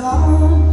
gone.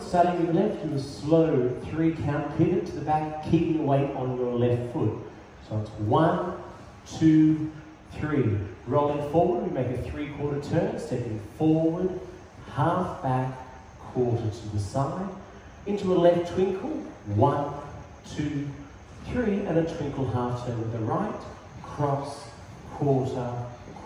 Foot, starting with left, do a slow three count pivot to the back, keeping your weight on your left foot. So it's one, two, three. Rolling forward, we make a three quarter turn, stepping forward, half back, quarter to the side. Into a left twinkle, one, two, three, and a twinkle half turn with the right, cross, quarter,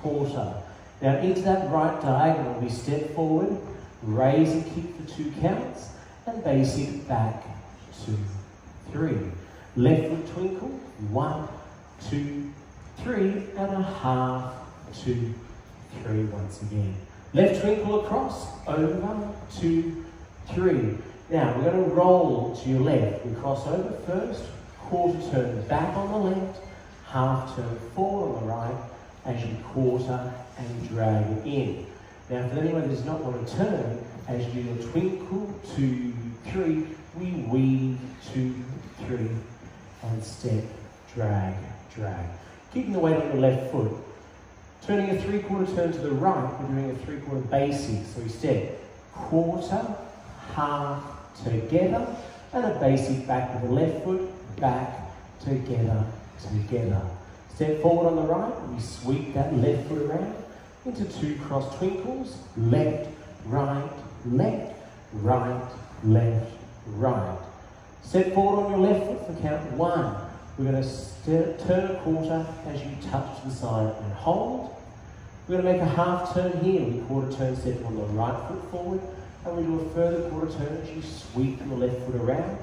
quarter. Now into that right diagonal, we step forward, raise and kick for two counts, and basic back, two, three. Left foot twinkle, one, two, three, and a half, two, three once again. Left twinkle across, over, two, three. Now we're going to roll to your left. We cross over first, quarter turn back on the left, half turn forward on the right, as you quarter and drag in. Now, for anyone that does not want to turn, as you twinkle, two, three, we weave, two, three, and step, drag, drag. Keeping the weight on your left foot. Turning a three-quarter turn to the right, we're doing a three-quarter basic. So we step quarter, half, together, and a basic back with the left foot, back, together, together. Step forward on the right, we sweep that left foot around into two cross twinkles, left, right, left, right, left, right. Step forward on your left foot for count one. We're going to turn a quarter as you touch the side and hold. We're going to make a half turn here. We quarter turn step on the right foot forward, And we do a further quarter turn as you sweep your left foot around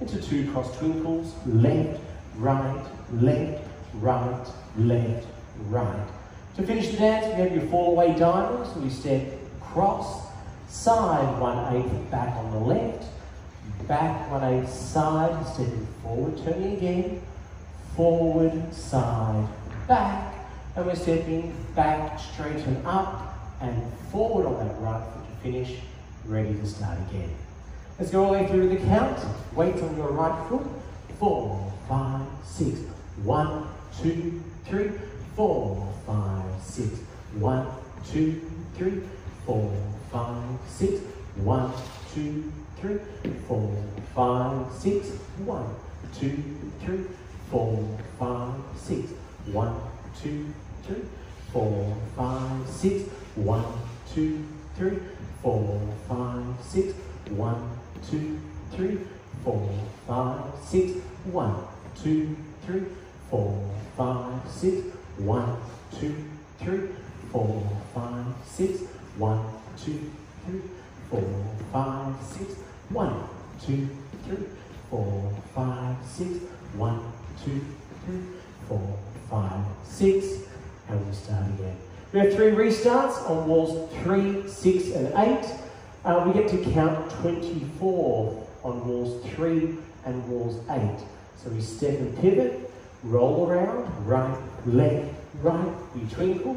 into two cross twinkles, left, right, left, right, left, right. To finish the dance, we have your fall away diamond. So we step cross, side one eighth, back on the left, back one eighth, side, stepping forward, turning again, forward, side, back, and we're stepping back, straighten up, and forward on that right foot to finish, ready to start again. Let's go all the way through the count. Weight on your right foot. Four, five, six. One, two, three. Four, five, six. One, two, three. Four, five, six. One, two, three. Four, five, six. One, two, three. Four, five, six. One, two, three. Four, five, six. One, two, three. Four, five, six. One, two, three, four, five, six. One, two, three, four, five, six. One, two, three, four, five, six. One, two, three, four, five, six. One, two, three, four, five, six. One, two, three, four, five, six. And we'll start again. We have three restarts on walls three, six, and eight. Uh, we get to count 24 on walls 3 and walls 8. So we step and pivot, roll around, right, left, right, we twinkle,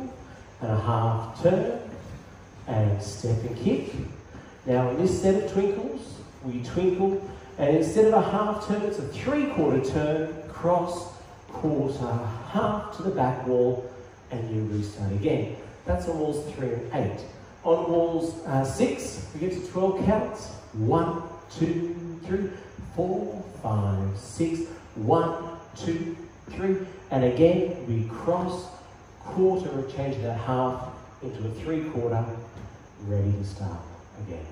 and a half turn, and step and kick. Now in this set of twinkles, we twinkle, and instead of a half turn, it's a three quarter turn, cross, quarter, half to the back wall, and you restart again. That's on walls 3 and 8. On walls uh, six, we get to 12 counts. One, two, three, four, five, six. One, two, three. And again, we cross, quarter, change that half into a three quarter, ready to start again.